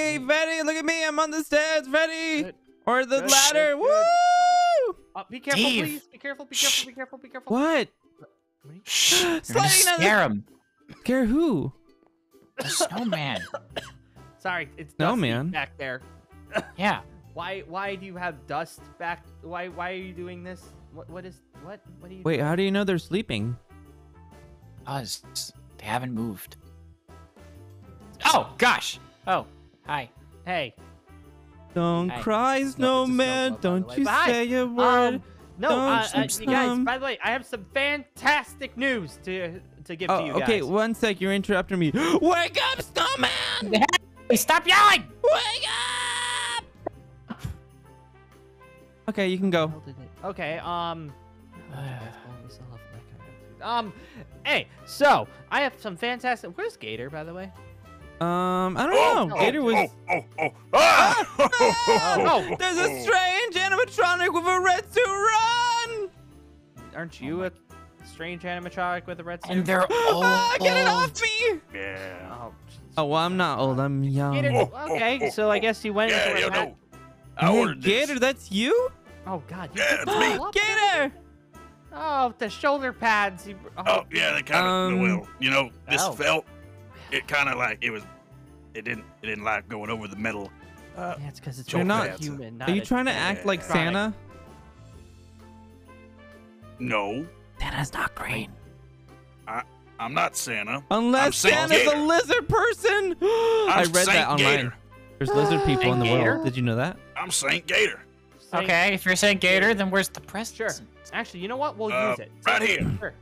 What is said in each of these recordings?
Hey, Freddy, look at me. I'm on the stairs, Freddy. Good. Or the Good, ladder. good, Woo! good. Uh, be careful, Steve. please. Be careful. Be careful. Be careful. Be careful. What? Shh. Sliding down the- scare him. Scare who? The snowman. Sorry, it's No, man. back there. Yeah. Why? Why do you have dust back? Why? Why are you doing this? What? What is? What? What are you? Wait, doing? how do you know they're sleeping? Us. They haven't moved. Oh gosh. Oh. Hi. Hey. Don't Hey. cry, It's no- snowman. it's a snowball, by the Don't you But hi, say a word. Um, no, Don't uh, uh, you you guys. By the way, I have some fantastic news to to give to oh, you okay. One sec. You're interrupting me. Wake up, snowman! Hey, stop yelling! Wake up! Okay, you can go. Okay. Um. Um. Hey. So I have some fantastic. Where's Gator, by the way? Um, I don't Oh, know. oh, Gator was. Oh, oh, oh. Ah! Oh, There's a strange animatronic with a red suit. Run! Aren't you a strange animatronic with a red suit? And they're old. Ah, get it off me! Yeah. Oh, Oh, well, I'm not old. I'm young. Gator. Oh, oh, Okay. oh, So I guess you went. Yeah, into you a. I Hey, ordered this. Gator, that's you? Oh God. You Yeah, picked it's me. Gator! Oh, the shoulder pads. You, Oh, yeah, they kind of, Um, well, you know, this Oh. felt, it kind of like, it was, it didn't, it didn't like going over the metal. Uh, Yeah, it's because it's You're not- human. Not Are you trying to act like Yeah. Santa? no, Santa's not green. I'm not Santa. Unless Saint Santa's a lizard person. I read Saint that online. Gator. There's lizard people in the Gator? world. Did you know that? I'm Saint Gator. Saint- Okay, if you're Saint Gator, then where's the present? Sure. Actually, you know what? We'll Uh, use it. right here. Sure.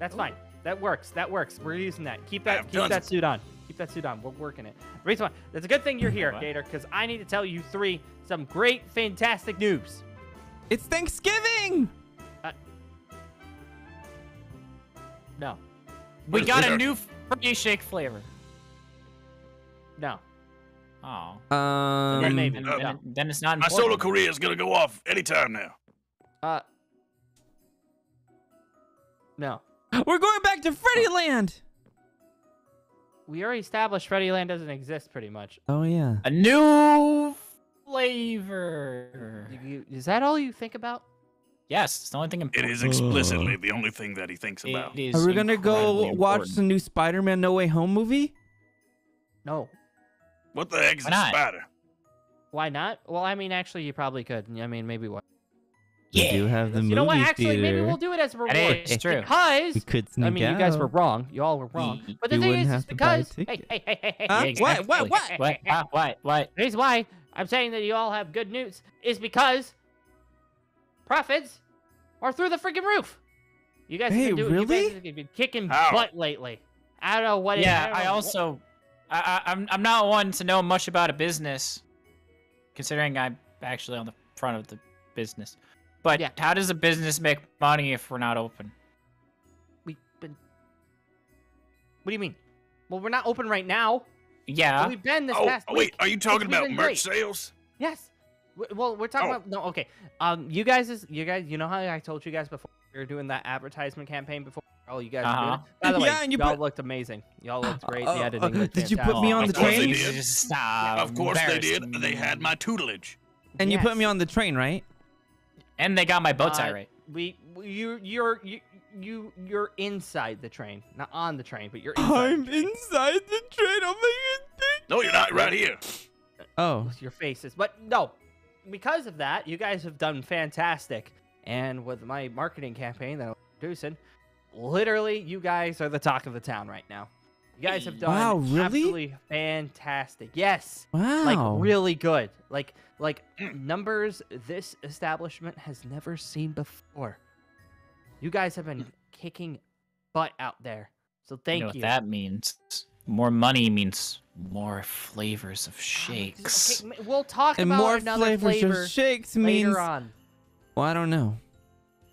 That's fine. That works. That works. We're using that. Keep that. Keep tons that suit on. Keep that suit on. We're working it. Reason why. That's a good thing you're here, What? Gator, because I need to tell you three some great, fantastic news. It's Thanksgiving. No. We Where's got a new free shake flavor. No. Oh. Um, then maybe. Then, No. then, then it's not My important. solo career is gonna go off anytime now. Uh. No. we're going back to Freddy oh. Land. We already established Freddy Land doesn't exist, pretty much. Oh yeah. A new flavor. You- you- is that all you think about? Yes, it's the only thing It important. is explicitly the only thing that he thinks about. It is Are we gonna go incredibly watch important. the new Spider-Man No Way Home movie? No. What the heck is Why a not? spider? Why not? Well, I mean, actually, you probably could. I mean, maybe what? We do have the you movie know what? Actually, theater. maybe we'll do it as a reward. That is true. Because we could sneak I mean, you guys were wrong. You all were wrong. We- But the thing is, have is to buy a because hey, hey, hey, hey, hey, Huh? Yeah, What? What? exactly. What? What? What? What? What? The reason why I'm saying that you all have good news is because profits are through the freaking roof. You guys Hey, have been doing, you really? guys have been kicking How? butt lately. I don't know what. Yeah, don't I know what- also, I, I, I'm, I'm not one to know much about a business, considering I'm actually on the front of the business. But Yeah. how does a business make money if we're not open? We've been. What do you mean? Well, we're not open right now. Yeah. But we've been this Oh, past wait, week. are you talking we've about merch great. sales? Yes. Well, we're talking Oh. about no. Okay. Um, you guys is you guys. You know how I told you guys before we were doing that advertisement campaign before. Oh, you guys. Were Uh-huh. it? By the way, Yeah, and you all put- looked amazing. Y'all looked great. Uh, the editing. uh, looked did you put me on the Of course train? they did. Jesus, stop. of course they did. They had my tutelage. And you put me on the train, right? And they got my bow tie Uh, right. We, we- you, you're, you, you, you're inside the train, not on the train, but you're inside. I'm the inside the train. Oh my god. No, you're not. Right here. Oh. your faces. But no, because of that, you guys have done fantastic. And with my marketing campaign that I'm producing, literally, you guys are the talk of the town right now. You guys have done Wow, really? absolutely fantastic. Yes, Wow. like really good. Like like numbers this establishment has never seen before. You guys have been kicking butt out there. So thank you you. know what that means? More money means more flavors of Ah, shakes. Okay, we'll talk and about more another flavors flavor of shakes later means. on. Well, I don't know.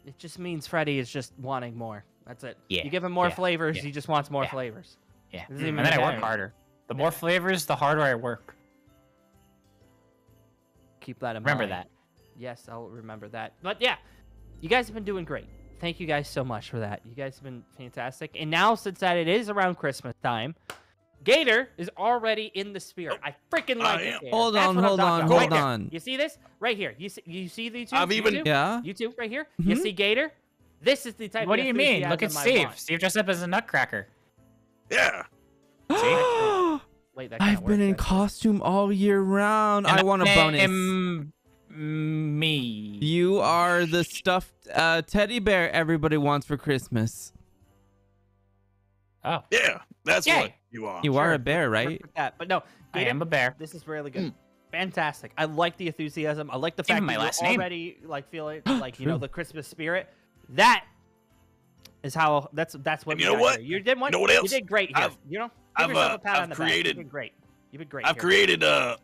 It just means Freddy is just wanting more. That's it. Yeah, You give him more yeah, flavors, yeah, he just wants more yeah. flavors. Yeah. And even then I work harder. The more flavors, the harder I work. Keep that in Remember mind. Remember that. Yes, I'll remember that. But yeah, you guys have been doing great. Thank you guys so much for that. You guys have been fantastic. And now, since that it is around Christmas time, Gator is already in the spirit. I freaking I like it. Gator. Hold That's on, hold on, about. hold Right there. on. You see this right here? You see, you see these two? I've You even- two? Yeah. You two right here? You Mhm. see Gator? This is the type. Of What of do you mean? Look at Steve. Steve dressed up as a nutcracker. Yeah. Wait, that I've been in actually. costume all year round. I want a I bonus. am me. You are the stuffed uh, teddy bear everybody wants for Christmas. Oh, Yeah. That's Yay. what you are. You are a bear, right? That. But no, I am a bear. This is really good. Mm. Fantastic. I like the enthusiasm. I like the fact Even that my you're last name. already like feeling like you know the Christmas spirit. That is how that's that's what And you know what? here. You did one. You know what else? You did great here. I've- you know, give I've, yourself uh, a pat I've on the back. created- You did great. You did great. I've here. created uh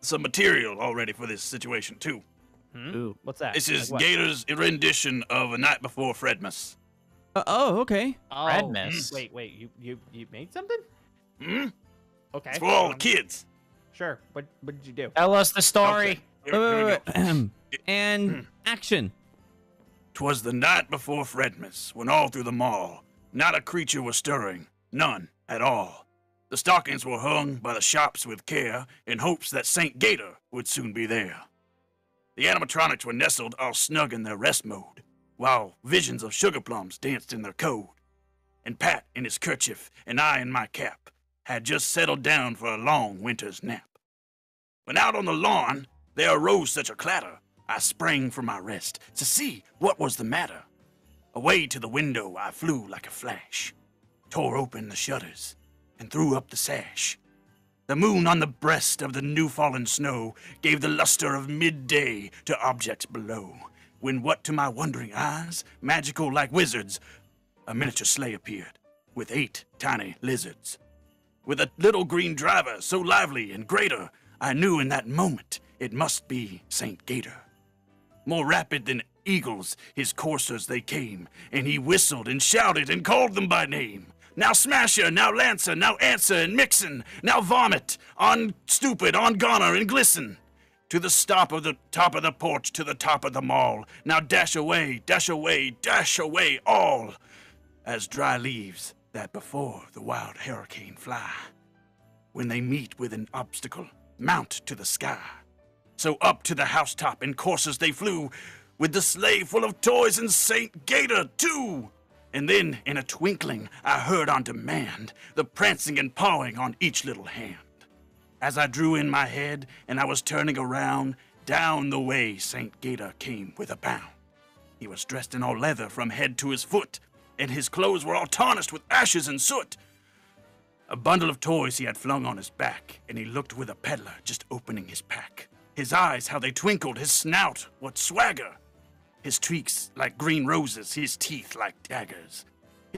some material already for this situation too. Hmm? Ooh. What's that? This is Like what? Gator's rendition of A Night Before Fredmas. Uh, oh, okay. Oh, Redmas. Wait, wait. You you you made something? Hmm? Okay. It's for all the um, kids. Sure. What what did you do? Tell us the story. Here- Wait, here wait, wait, wait. and action. 'Twas the night before Fredmas, when all through the mall, not a creature was stirring, none at all. The stockings were hung by the shops with care, in hopes that St. Gator would soon be there. The animatronics were nestled all snug in their rest mode, while visions of sugar plums danced in their code. And Pat in his kerchief, and I in my cap, had just settled down for a long winter's nap. When out on the lawn there arose such a clatter, I sprang from my rest to see what was the matter. Away to the window I flew like a flash, tore open the shutters, and threw up the sash. The moon on the breast of the new fallen snow gave the luster of midday to objects below, when what to my wondering eyes, magical like wizards, a miniature sleigh appeared, with eight tiny lizards. With a little green driver so lively and greater, I knew in that moment it must be St. Gator. More rapid than eagles, his coursers they came, and he whistled and shouted and called them by name. Now Smasher, now Lancer, now Answer and Mixin, now Vomit, on Stupid, on Goner and Glisten. To the stop of the top of the porch, to the top of the mall. Now dash away, dash away, dash away all, as dry leaves that before the wild hurricane fly. When they meet with an obstacle, mount to the sky. So up to the housetop in courses they flew, with the sleigh full of toys and Saint Gator too. And then, in a twinkling, I heard on demand the prancing and pawing on each little hand. As I drew in my head and I was turning around, down the way Saint Gator came with a bound. He was dressed in all leather from head to his foot, and his clothes were all tarnished with ashes and soot. A bundle of toys he had flung on his back, and he looked with a peddler just opening his pack. His eyes, how they twinkled, his snout, what swagger! His cheeks like green roses, his teeth like daggers.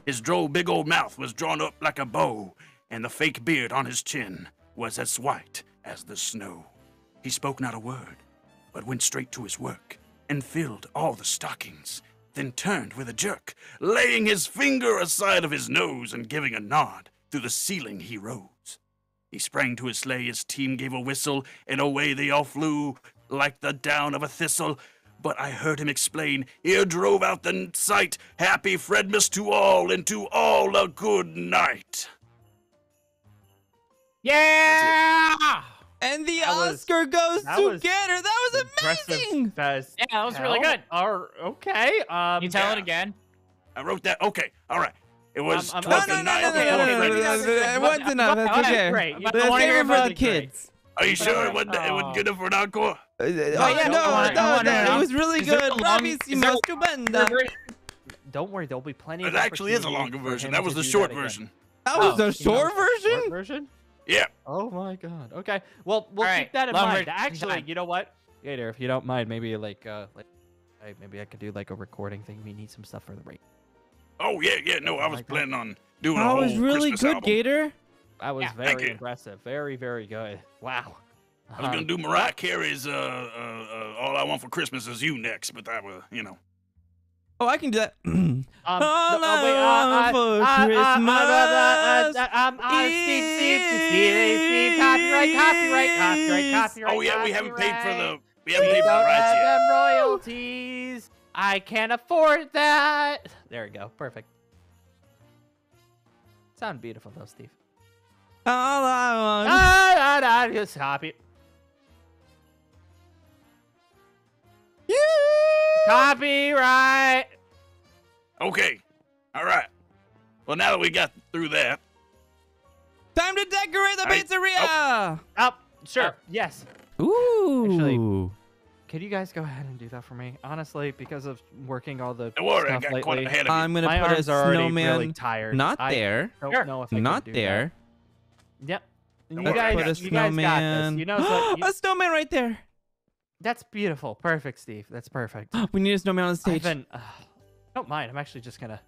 His droll big old mouth was drawn up like a bow, and the fake beard on his chin was as white as the snow. He spoke not a word, but went straight to his work, and filled all the stockings, then turned with a jerk, laying his finger aside of his nose and giving a nod. Through the ceiling he rose. He sprang to his sleigh, his team gave a whistle, and away they all flew like the down of a thistle. But I heard him explain, here drove out the sight, happy Fredmas to all, and to all a good night. Yeah! And the That was- Oscar goes to was Gator. That was Impressive amazing. as Yeah, that was really good. Or okay. Um, Can you tell yeah. it again? I wrote that. Okay, all right. It was I'm- twas No, the no, no, night no, no, okay, no, before no, no, okay, no, Fredmas. no, no, Once enough. That's That's okay. great. You Let's don't wanna save hear it for about the it, great. kids. Are you sure it wasn't, it Oh. wasn't good enough for an encore? Uh, Oh, yeah, no, I no, wanna- no, I wanna- it was really Is there good. a long- is there Bravísimo, a- estupenda. Don't worry, there'll be plenty. It of actually is a opportunity longer for version. him That to was the do short again. version. That was Oh, the you short know, version? Short version? Yeah. Oh my god. Okay. Well, we'll All keep right, that in long mind. version Actually, time. you know what? Gator, if you don't mind, maybe like uh, like, I- maybe I could do like a recording thing. We need some stuff for the radio. Oh yeah, yeah. No, I was Like that. planning on doing a That whole was really Christmas good, album. Gator. That was Yeah, very impressive. Very, very good. Wow. I was Um, gonna do uh-huh. Mariah Carey's uh, uh, uh, "All I Want for Christmas Is You" next, but that was, you know. Oh, I can do that. Um, All no, I want for Christmas copyright, copyright, copyright, is- copyright. Oh yeah, we haven't paid for the we haven't paid for the don't rights have yet. them royalties. I can't afford that. There we go. Perfect. Sound beautiful though, Steve. All I want. Ah, ah, ah, just copy. You. Copyright. Okay. All right. Well, now that we got through that, Time to decorate the I- pizzeria. Up. Sure. Uh, yes. Ooh. Actually- Could you guys go ahead and do that for me? Honestly, because of working all the don't worry, I stuff got lately, quite ahead of you. I'm gonna my put a arms are already snowman. really tired. Not I there. don't Sure. know if I can Not do there. Yep. You worry, guys, I got a you guys got this. You know, so you- a snowman right there. that's beautiful. Perfect, Steve. That's perfect. We need a snowman on the stage. been, uh, don't mind. I'm actually just gonna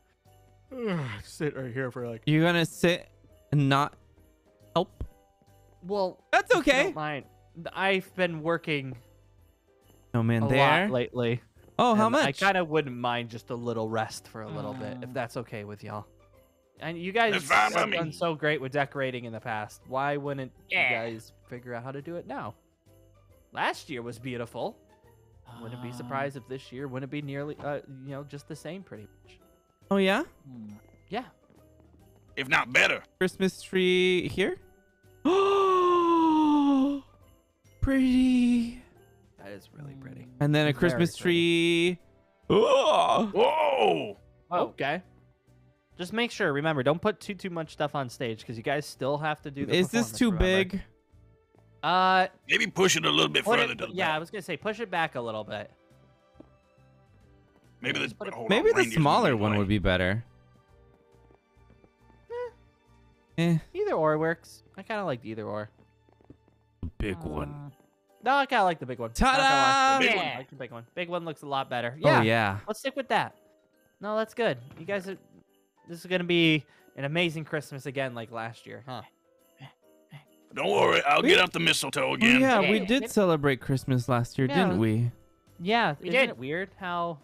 sit right here for like. You're gonna sit and not help. Well, That's if you okay. Don't mind. I've been working Snowman a there. lot lately. oh, how and I kind of wouldn't mind just a little rest for a little bit, if Uh. that's okay with y'all. And you guys That's fine have done me. so great with decorating in the past. Why wouldn't Yeah. you guys figure out how to do it now? Last year was beautiful. Wouldn't be Um, surprised if this year wouldn't be nearly, uh, you know, just the same, pretty much. oh yeah. hmm. Yeah. if not better. Christmas tree here. Oh, pretty. That is really pretty. And then a Very Christmas tree. Oh. Whoa! Okay. Just make sure. Remember, don't put too too much stuff on stage because you guys still have to do the. Is this too remember. big? Uh, Maybe push it a little bit further it- to the yeah, I was gonna say push it back a little bit. Maybe just the put it- hold on, Maybe the smaller one would be better. Eh, Either or works. I kind of like either or. big Uh, No, I kind of like the big one. Not gonna lie. Ta-da! The big one. Yeah. I like the big one. Big one looks a lot better. Oh, yeah. Oh yeah. Let's stick with that. No, that's good. You guys are. This is gonna be an amazing Christmas again, like last year, huh? Don't worry, I'll We- get up the mistletoe Oh, again. yeah, we Yeah. did celebrate Christmas last year, Yeah. didn't we? Yeah. We isn't did. it weird how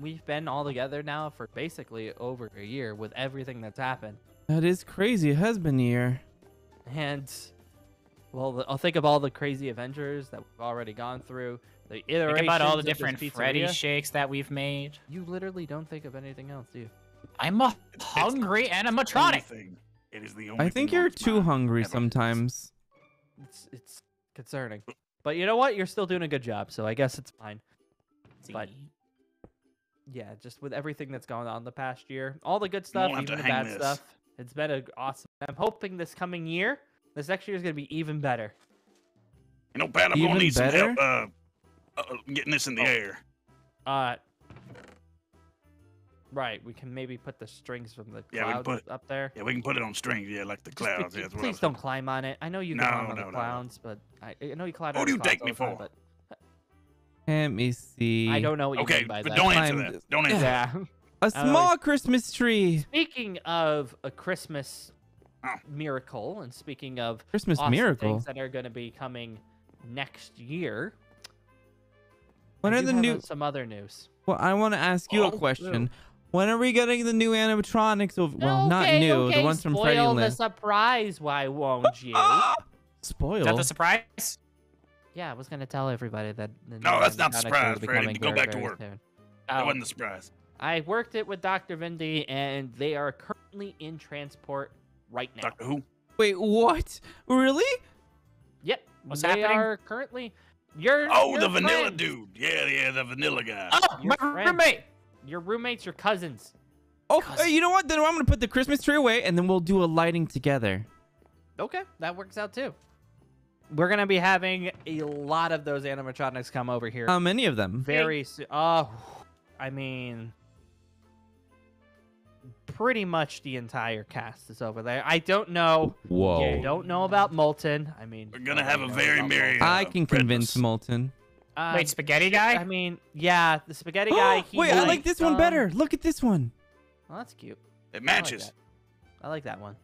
we've been all together now for basically over a year with everything that's happened? That is crazy. It has been a year. And well, the- I'll think of all the crazy Avengers that we've already gone through. The iterations Think about all the different Freddy shakes that we've made. You literally don't think of anything else, do you? I'm a It's- hungry It's the only animatronic. thing. It is the only I think thing you're too hungry Never sometimes. It's it's concerning. But you know what? You're still doing a good job, so I guess it's fine. But yeah, just with everything that's gone on the past year, all the good stuff, won't even the bad this. stuff, it's been a awesome. I'm hoping this coming year, this next year is gonna be even better. You know, Pat, I'm gonna need some help uh, uh, getting this in the Oh. air. Uh, right. We can maybe put the strings from the Yeah, we clouds put- up there. Yeah, we can put it on strings, yeah, like the Just be- clouds. yeah, that's what I please don't climb on it. I know you can No, climb on no, the no, no. clouds, but I, I know you climb What on do the you clouds take all me the time, for? but Let me see. I don't know what you Okay, mean by but that. don't answer Climb that. Don't answer that. Yeah. A I don't small Christmas tree. Speaking of a Christmas. Miracle, and speaking of Christmas awesome miracle. things that are going to be coming next year, When I are the have, uh, new? some other news? Well, I want to ask you Oh, a question. When are we getting the new animatronics? Of, well, not new. okay, the ones from spoil Freddy the Land. surprise. Why won't you? Ah! Is Spoil. that the surprise? yeah, I was going to tell everybody that. The No, that's not the surprise, will be Freddy. Go very, back to work. soon. That Oh. wasn't the surprise. I worked it with Dr. Vindy, and they are currently in transport right now. Doctor Who? Wait, what? Really? Yep. What's they happening? are currently. Your Oh, your the vanilla dude. Yeah, yeah, the vanilla guy. Oh, Your my friend. roommate. Your roommates, your cousins. Oh, Cause- uh, you know what? Then I'm gonna put the Christmas tree away, and then we'll do a lighting together. Okay, that works out too. We're gonna be having a lot of those animatronics come over here How many of them? very soon. Oh, I mean, pretty much the entire cast is over there. I don't know. Whoa. Don't know about Molten. I mean, We're gonna have a very merry. Molten. I can convince Molten. Um, Wait, spaghetti guy? I mean, yeah, the spaghetti guy. He Wait, I like liked, this one um, better. Look at this one. Oh, that's cute. It I like matches. that. I like that one.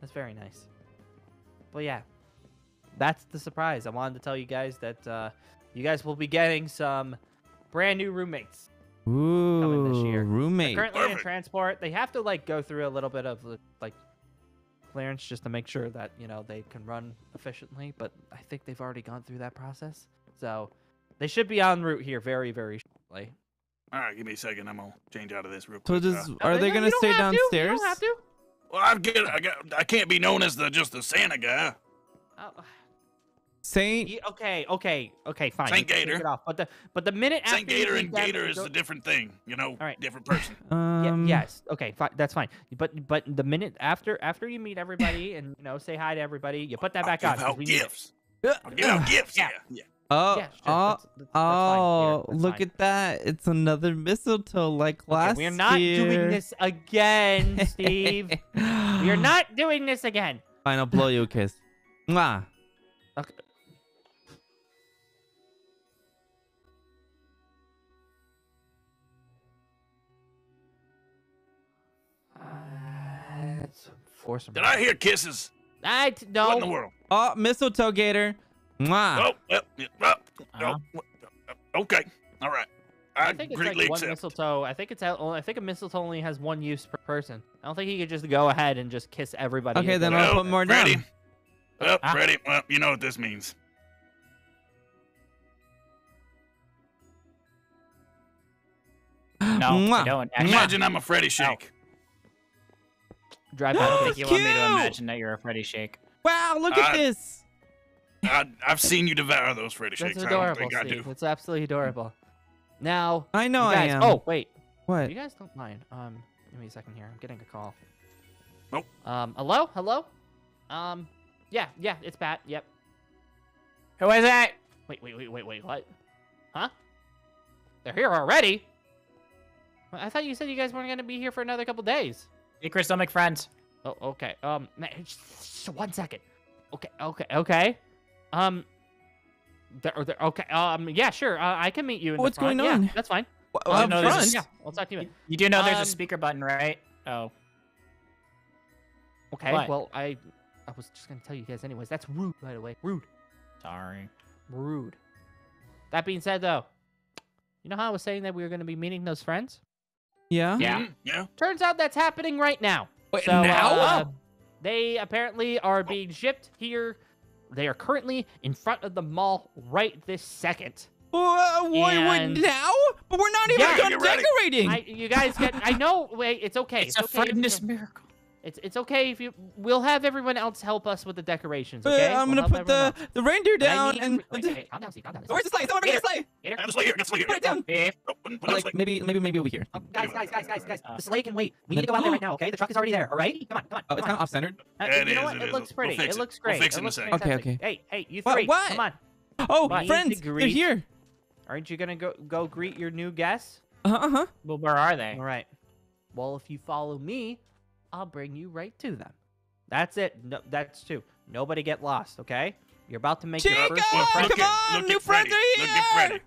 That's very nice. But yeah, that's the surprise. I wanted to tell you guys that uh, you guys will be getting some brand new roommates. Ooh, this year. roommate. Currently in transport, they have to like go through a little bit of uh, like clearance just to make sure that you know they can run efficiently. But I think they've already gone through that process, so they should be en route here very very shortly. All right, give me a second. I'm gonna change out of this real So quick. does Uh, are Uh, they no, gonna stay have to. You downstairs? don't have to. Well, I get, I got, I can't be known as the just the Santa guy. Oh, Saint. ye- okay, okay, okay, fine. Saint you can take Gator. it off. But the but the minute after Saint you Gator and Gator is go- a different thing. You know, right. different person. Um, yeah, Um, yes. Okay. Fi- that's fine. But but the minute after after you meet everybody and you know say hi to everybody, you put that back I'll on. give 'cause out we need gifts. Uh, I'll give out uh, gifts. Yeah. Yeah, yeah. Uh, oh, yeah, sure, oh, that's, that's, that's oh! Here, look fine. at that! It's another mistletoe like Okay, last we are not year. doing this again, Steve. we are not doing this again. Fine, I'll blow you a kiss. Mwah. Force him. Did I hear kisses? I t- What in the world? Oh, mistletoe gator. Mwah. Oh, well, yeah, well, Uh-huh. oh, uh, okay, all right. I, I think it's greatly like one accept. mistletoe. I think it's out- I think a mistletoe only has one use per person. I don't think he could just go ahead and just kiss everybody. Okay, then I'll Well, put more Freddy. down. Well, Ah. Freddy, well, you know what this means. No, Mwah. I don't. Actually, Imagine I'm a Freddy Shake. Drive I back. don't to think you want me to Cute. imagine that you're a Freddy Shake. Wow, look at Uh, this. I, I've seen you devour those Freddy That's Shakes. I don't adorable, think I do. It's absolutely adorable. Now, I know guys, I am. oh wait, what? you guys don't mind? Um, give me a second here. I'm getting a call. Nope. Um, hello, hello. Um, yeah, yeah, it's Pat. Yep. Who is it? Wait, wait, wait, wait, wait. What? Huh? They're here already. I thought you said you guys weren't gonna be here for another couple days. Secrets don't make friends. Oh, okay. Um, ma- just one second. Okay, okay, okay. Um, they're, they're, okay. Um, yeah, sure. Uh, I can meet you in What's the front. going Yeah, on? that's fine. Wha- Oh, up no, there's a front? Yeah, I'll talk to you. You, you do know there's Um, a speaker button, right? Oh, Okay. What? Well, I, I was just gonna tell you guys anyways. That's rude, by the way. Rude. sorry. Rude. That being said, though, you know how I was saying that we were gonna be meeting those friends? Yeah. Yeah. Mhm, yeah. Turns out that's happening right now. Wait, So, now? uh, they apparently are being shipped here. They are currently in front of the mall right this second. Wha- wait, wait, now? But we're not even Yeah. done decorating. I, you guys get. I know. Wait, it's okay. It's a okay. friendness you- miracle. It's it's okay if you. We'll have everyone else help us with the decorations. Uh, Okay. I'm We'll gonna put the else. the reindeer down and. every- wait, wait, calm down, Steve, calm down. Where's the sleigh? Someone bring the sleigh. Gator, Have the sleigh here. Get the sleigh here. Put it down. Hey, Oh, put- put the Like maybe maybe maybe over here. Oh, guys, guys, guys, guys, guys. Uh, The sleigh can wait. We need to go out there right now. Okay. The truck is already there. All right. Come on, come on. Oh, it's kind of off centered. Uh, it you know is, what? it It is. looks We'll pretty. It it. looks We'll great. fix it It in a second. Okay, okay. Hey, hey, you three. what? Come on. Oh, What, you need to friends, they're here. Aren't you gonna go go greet your new guests? Uh huh. well, where are they? All right. Well, if you follow me, I'll bring you right to them. That's it. No, that's two. Nobody get lost. Okay. You're about to make your first Come impression. look at, on, look new at friends Freddy. are Look at here. Freddy.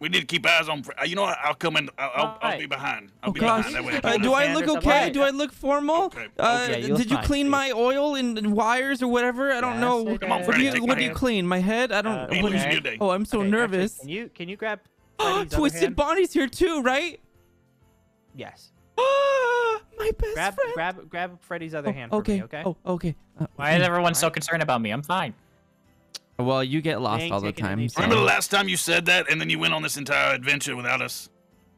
We need to keep eyes on. Fre- uh, You know what? I'll come in. I'll, I'll, I'll be behind. I'll Oh be gosh. behind. That way Uh, don't do know. I look okay? Do I look formal? Okay, Uh, okay, did you fine, clean Steve. my oil and, and wires or whatever? I don't Yes, know. I Come on, did. What do you What do you clean? My head? I don't. Uh, Ain't what do losing you- your day. oh, I'm so Okay, actually, nervous. can you can you grab Freddy's Twisted? Bonnie's here too, right? Yes. My best Grab friend. grab grab Freddy's other Oh, hand for okay. me. Okay. Oh, okay. Uh, Why is everyone so concerned about me? I'm fine. Well, you get lost all the taking time. so- Remember the last time you said that, and then you went on this entire adventure without us?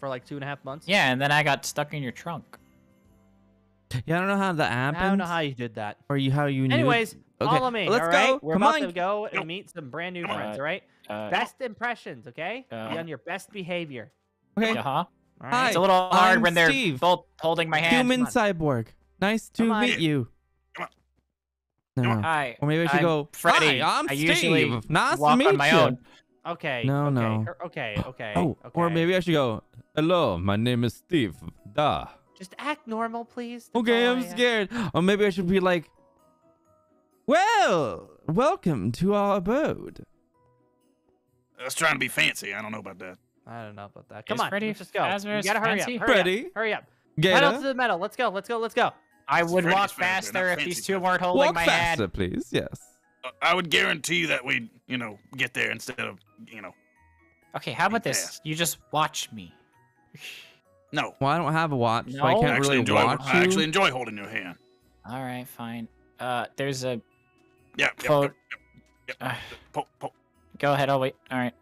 For like two and a half months. Yeah, and then I got stuck in your trunk. Yeah, I don't know how that happened. I don't know how you did that. Or you how you knew. Anyways, Okay, follow me. let's all right? go. We're Come about on. to go and meet some brand new friends. All right. Uh, Best impressions. Okay. Uh, Be on your best behavior. Okay. uh-huh. All Hi. It's a little hard I'm when they're Steve. both holding my hand. Human cyborg. Nice to Come on. meet you. Come on. No, no. Hi. Or maybe I should I'm go. Freddy. Hi, I'm I Steve. usually nice to meet on my you. own. Okay. No, okay, no. er, Okay. Okay. Oh, or okay. maybe I should go. Hello, my name is Steve. Duh. just act normal, please. That's Okay, I'm scared. Or maybe I should be like, well, welcome to our abode. That's trying to be fancy. I don't know about that. I don't know about that. Come Is on. Freddy let's just go. Fazbear's You gotta hurry fancy? up. Hurry Freddy? up. Hurry up. Pedal to the metal. Let's go. Let's go. Let's go. I would Freddy's walk Fazbear, faster if these two weren't holding walk my faster, hand. please. Yes. Uh, I would guarantee that we'd, you know, get there instead of, you know, Okay, how about this? fast. You just watch me. no. Well, I don't have a watch, so I can't actually really enjoy. watch I you. actually enjoy holding your hand. All right, fine. Uh, there's a. Yeah. yeah, Quote. yeah, Uh, Po- po- go ahead. I'll wait. All right.